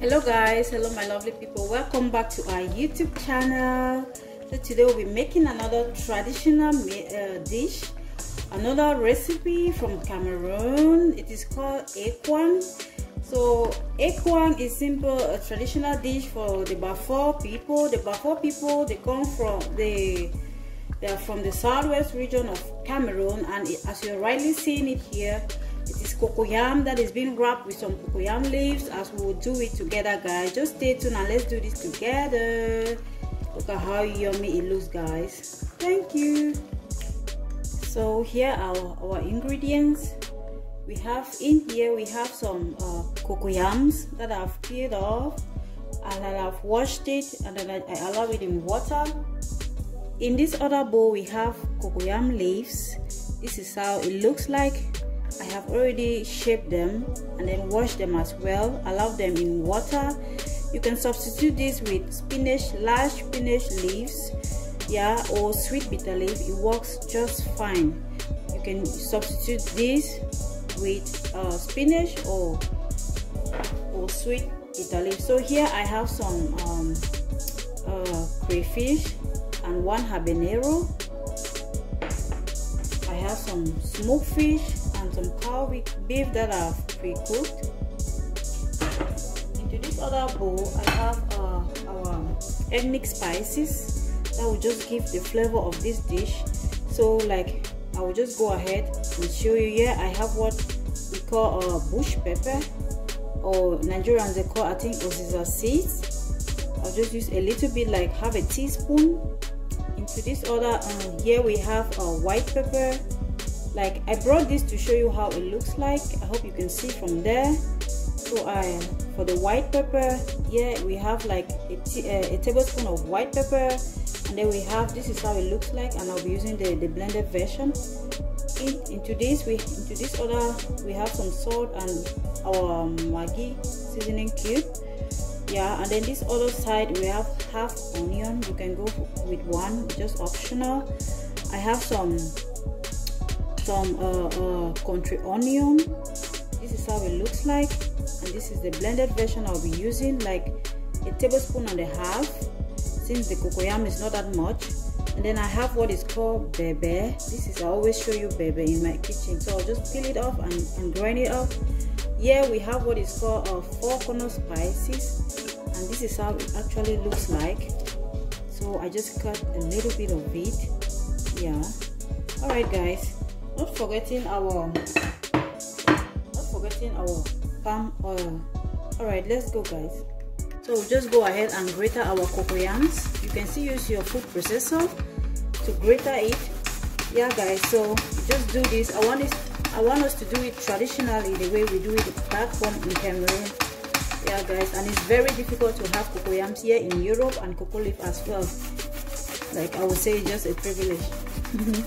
hello guys. Hello my lovely people. Welcome back to our youtube channel. So today we'll be making another traditional uh, dish another recipe from cameroon. It is called ekwang. So ekwang is simple a traditional dish for the bafour people. The bafour people they come from the they are from the southwest region of cameroon and as you're rightly seeing it here it is cocoyam that is being wrapped with some cocoyam leaves as we will do it together guys. Just stay tuned and let's do this together. Look at how yummy it looks guys. Thank you. So here are our, ingredients. We have in here we have some uh, cocoyams that I've peeled off and then I've washed it and then I, I allow it in water. In this other bowl we have cocoyam leaves. This is how it looks like I have already shaped them and then washed them as well. Allow them in water. You can substitute this with spinach large spinach leaves yeah or sweet bitter leaf. It works just fine. You can substitute this with uh, spinach or or sweet bitter leaf. So here I have some um, uh, crayfish and one habanero some smoked fish and some cow beef that I've pre-cooked. Into this other bowl, I have uh, our ethnic spices that will just give the flavor of this dish. So like, I will just go ahead and show you here. I have what we call a uh, bush pepper or Nigerians they call I think Uziza seeds. I'll just use a little bit like half a teaspoon. Into this other, uh, here we have a uh, white pepper like I brought this to show you how it looks like. I hope you can see from there. So I for the white pepper yeah we have like a, a, eh, a tablespoon of white pepper. And then we have this is how it looks like and I'll be using the, the blended version. In, into this we into this other we have some salt and our Maggi seasoning cube. Yeah and then this other side we have half onion. You can go with one just optional. I have some some uh, uh, country onion. This is how it looks like. And this is the blended version I'll be using like a tablespoon and a half since the cocoyam is not that much. And then I have what is called bebe. This is I always show you bebe in my kitchen. So I'll just peel it off and, and grind it up. Here we have what is called uh, four corner spices. And this is how it actually looks like. So I just cut a little bit of it. Yeah. All right guys not forgetting our not forgetting our palm oil. All right let's go guys. So just go ahead and grate our cocoyams you can still use your food processor to grate it. Yeah guys so just do this. I want this i want us to do it traditionally the way we do it back home in cameroon. Yeah guys and it's very difficult to have cocoyams here in europe and cocoa leaf as well. Like i would say just a privilege.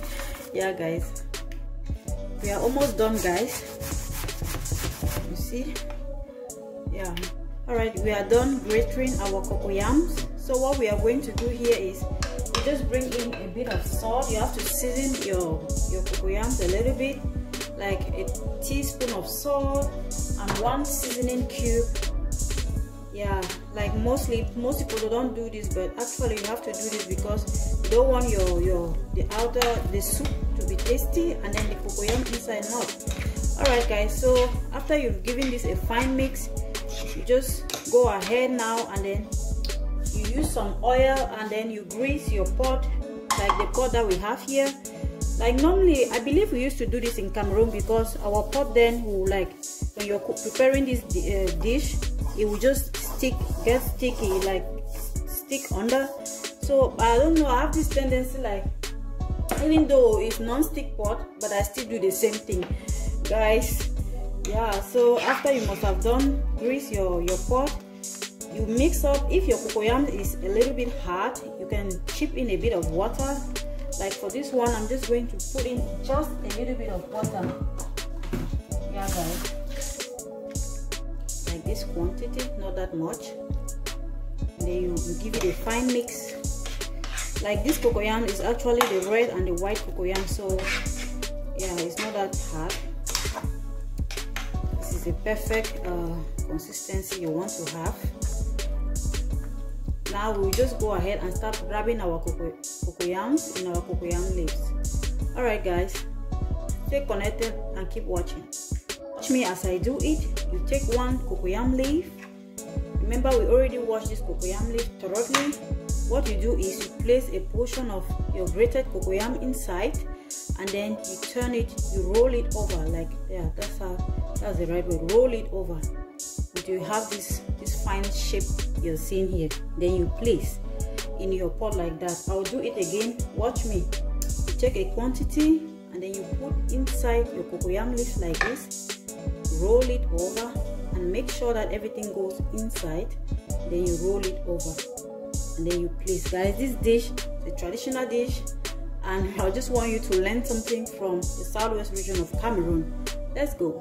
Yeah guys we are almost done guys. You see? Yeah. All right we are done grating our cocoyams so what we are going to do here is we just bring in a bit of salt. You have to season your your cocoyams a little bit like a teaspoon of salt and one seasoning cube yeah like mostly most people don't do this but actually you have to do this because you don't want your your the outer the soup to be tasty and then the cocoyam inside not all right guys so after you've given this a fine mix you just go ahead now and then you use some oil and then you grease your pot like the pot that we have here. Like normally i believe we used to do this in cameroon because our pot then will like when you're preparing this uh, dish it will just stick get sticky like stick under. So i don't know i have this tendency like even though it's non-stick pot but i still do the same thing. Guys yeah so after you must have done grease your your pot. You mix up if your cocoyam is a little bit hard you can chip in a bit of water. Like for this one i'm just going to put in just a little bit of water. Yeah guys quantity not that much. And then you, you give it a fine mix. Like this cocoyam is actually the red and the white cocoyam so yeah it's not that hard. This is the perfect uh, consistency you want to have. Now we'll just go ahead and start grabbing our cocoa cocoyams in our cocoyam leaves. All right guys. Stay connected and keep watching watch me as i do it. You take one cocoyam leaf. Remember we already washed this cocoyam leaf thoroughly. What you do is you place a portion of your grated cocoyam inside and then you turn it you roll it over like yeah that's how that's the right way. Roll it over. Until you have this this fine shape you're seeing here. Then you place in your pot like that. I'll do it again. Watch me. You take a quantity and then you put inside your cocoyam leaf like this roll it over and make sure that everything goes inside then you roll it over and then you place guys this dish is a traditional dish and I just want you to learn something from the southwest region of Cameroon. Let's go.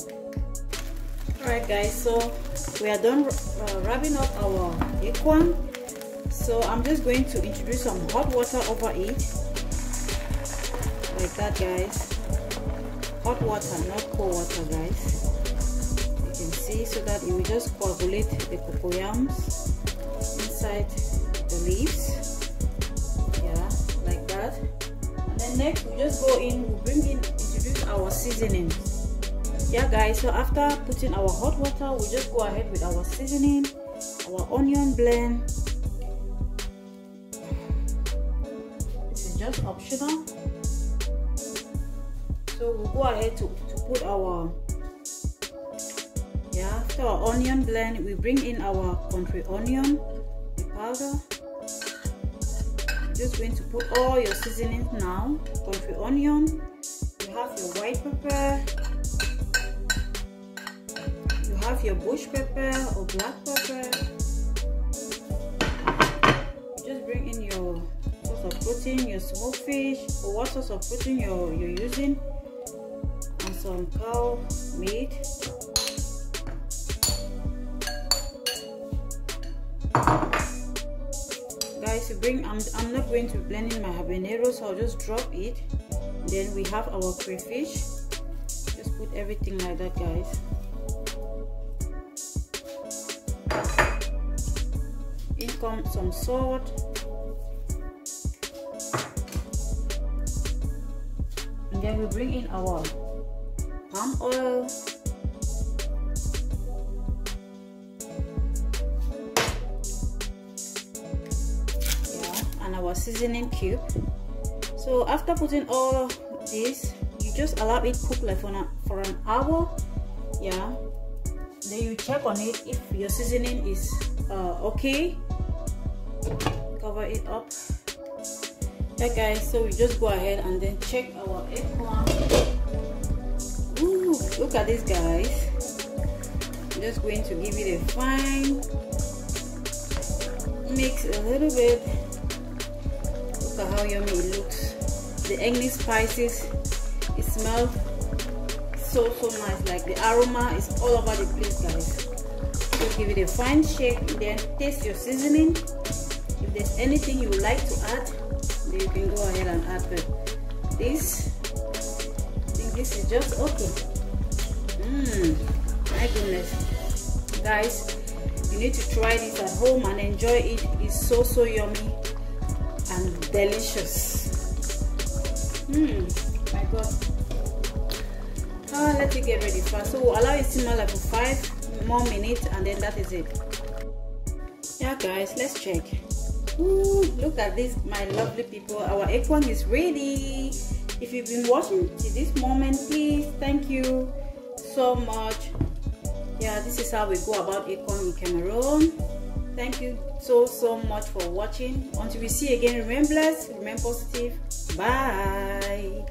Alright guys, so we are done uh, wrapping up our ekwang. So I'm just going to introduce some hot water over it. Like that guys. Hot water, not cold water guys. See so that it will just coagulate the cocoyams inside the leaves. Yeah, like that. And then next we just go in we bring in introduce our seasoning. Yeah guys so after putting our hot water we just go ahead with our seasoning our onion blend. This is just optional. So we'll go ahead to, to put our our onion blend we bring in our country onion the powder. Just going to put all your seasonings now country onion. You have your white pepper. You have your bush pepper or black pepper. Just bring in your source of protein your smoked fish or what source of protein you're, you're using. And some cow meat guys bring I'm, I'm not going to blend in my habanero so I'll just drop it. Then we have our crayfish. Just put everything like that guys. In comes some salt. And then we bring in our palm oil our seasoning cube. So after putting all this you just allow it cook like for an, for an hour. Yeah. Then you check on it if your seasoning is uh, okay. Cover it up. Yeah guys so we just go ahead and then check our eggplant Ooh, look at this guys. I'm just going to give it a fine mix a little bit look at how yummy it looks. The egg spices it smells so so nice. Like the aroma is all over the place guys. So give it a fine shake then taste your seasoning. If there's anything you would like to add then you can go ahead and add it. this. I think this is just okay. Mmm my goodness. Guys you need to try this at home and enjoy it. It's so so yummy delicious. Mmm, my god. Ah, let it get ready first. So we'll allow it simmer like for five more minutes and then that is it. Yeah guys, let's check. Ooh, look at this, my lovely people. Our ekwang is ready. If you've been watching to this moment, please, thank you so much. Yeah, this is how we go about ekwang in Cameroon thank you so so much for watching. Until we see again remain blessed remain positive. Bye